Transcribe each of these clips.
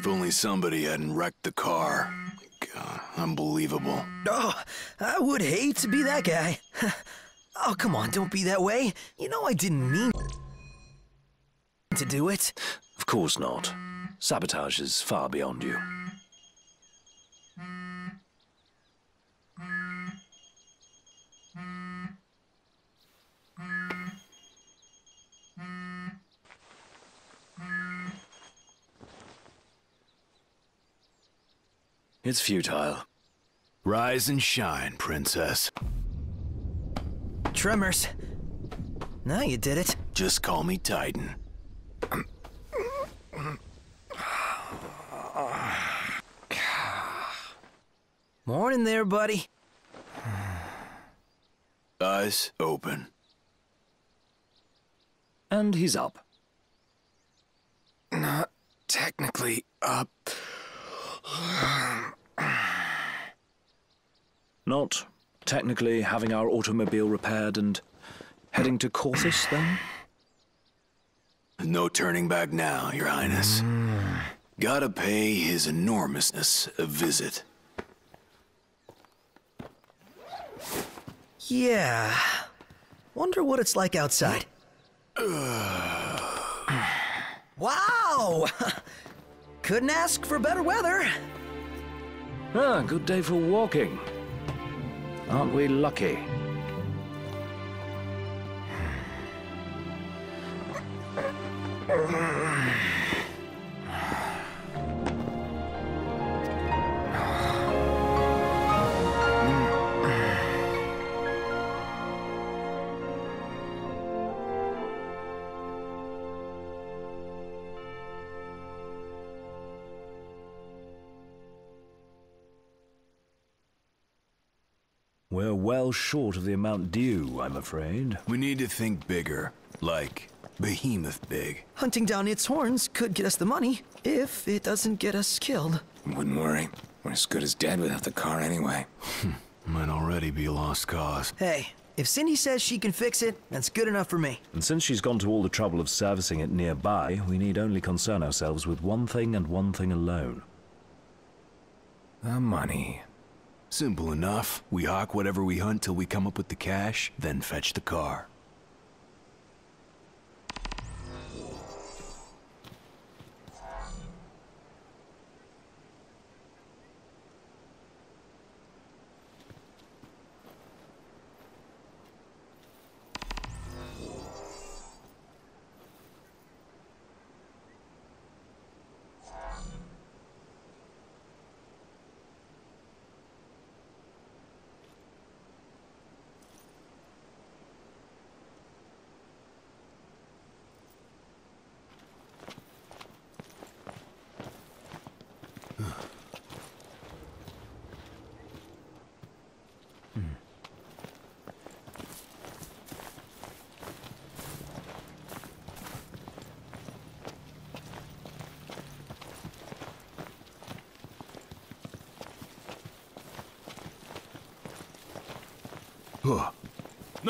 If only somebody hadn't wrecked the car. God, unbelievable. Oh, I would hate to be that guy. Oh, come on, don't be that way. You know I didn't mean to do it. Of course not. Sabotage is far beyond you. It's futile. Rise and shine, princess. Tremors. Now you did it. Just call me Titan. Morning there, buddy. Eyes open. And he's up. Not technically up. Not technically having our automobile repaired and heading to Cauthess, then? No turning back now, Your Highness. Gotta pay his enormousness a visit. Yeah. Wonder what it's like outside. wow! Couldn't ask for better weather. Ah, good day for walking. Aren't we lucky? We're well short of the amount due, I'm afraid. We need to think bigger. Like, behemoth big. Hunting down its horns could get us the money, if it doesn't get us killed. Wouldn't worry. We're as good as dead without the car anyway. Hmm, might already be a lost cause. Hey, if Cindy says she can fix it, that's good enough for me. And since she's gone to all the trouble of servicing it nearby, we need only concern ourselves with one thing and one thing alone. The money. Simple enough. We hawk whatever we hunt till we come up with the cash, then fetch the car.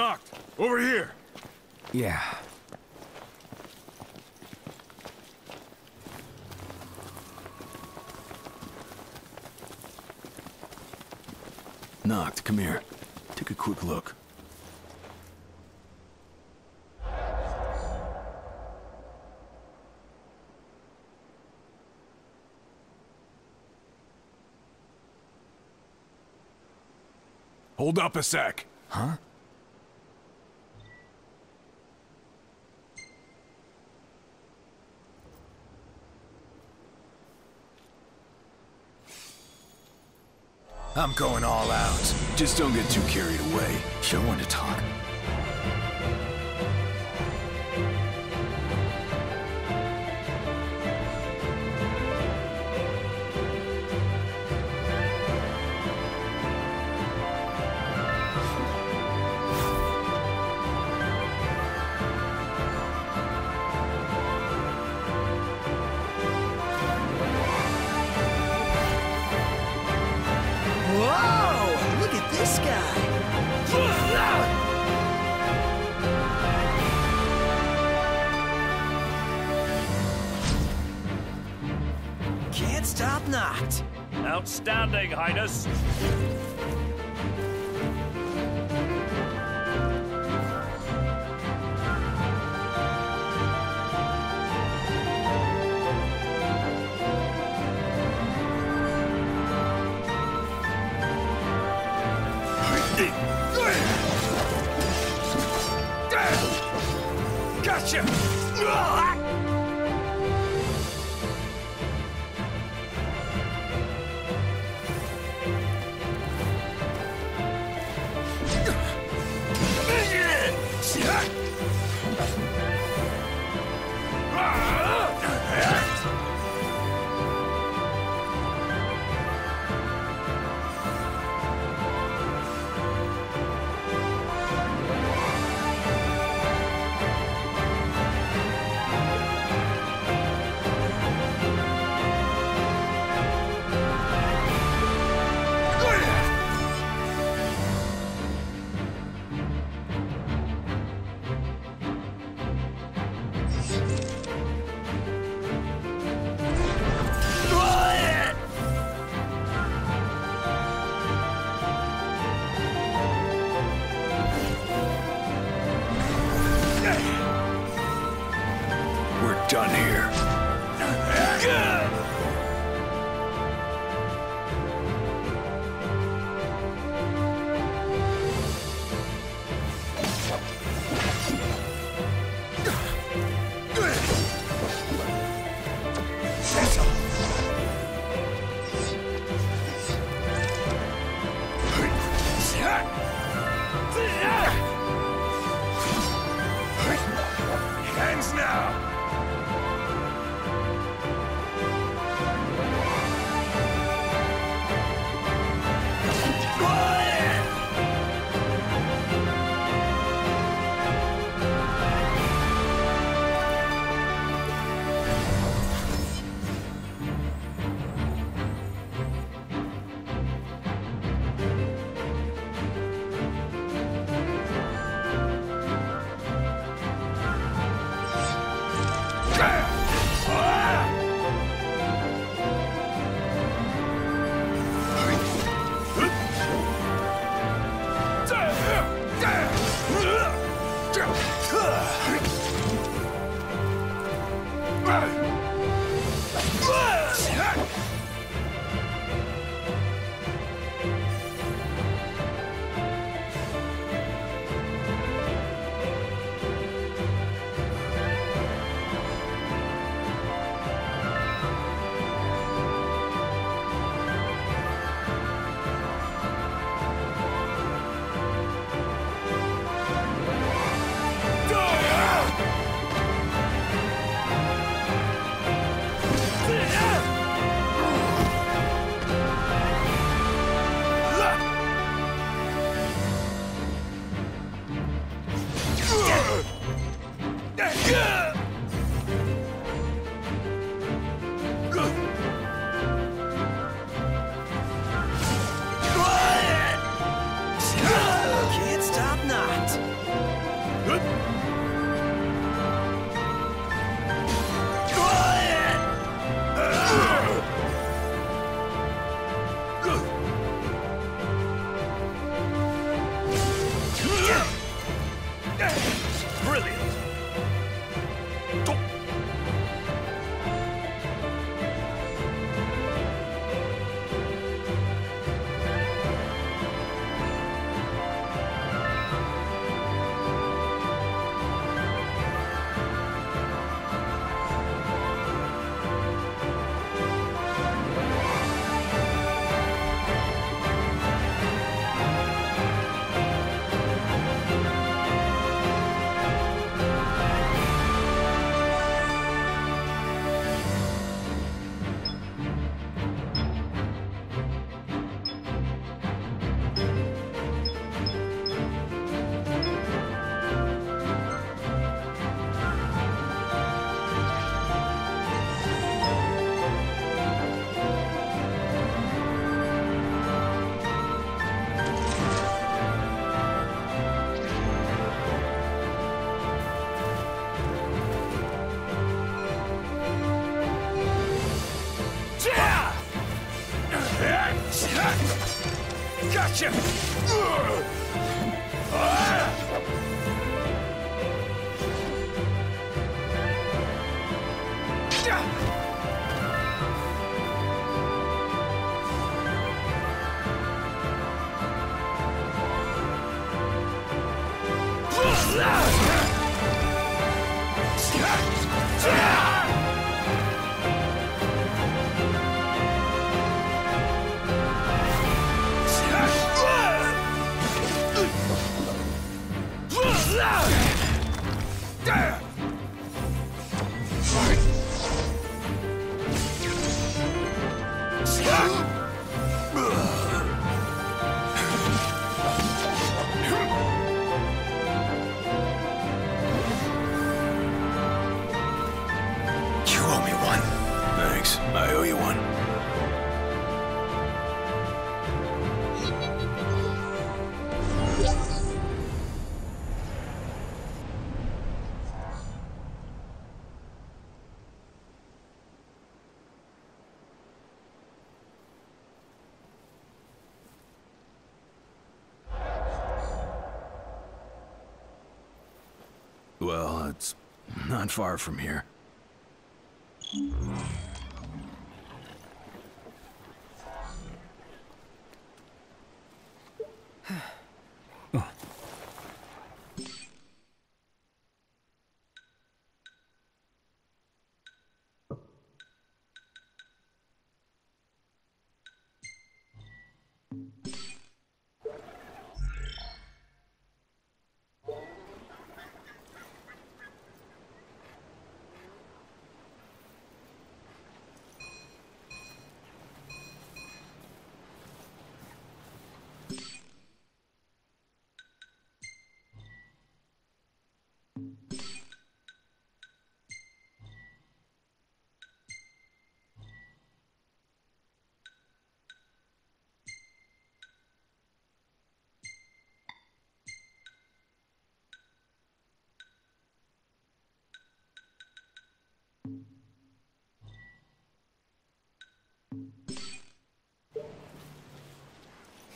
Noct! Over here! Yeah. Noct, come here. Take a quick look. Hold up a sec. Huh? I'm going all out. Just don't get too carried away. Show when to talk. Knocked. Outstanding, Highness. Gotcha! You not far from here.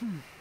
Hmm.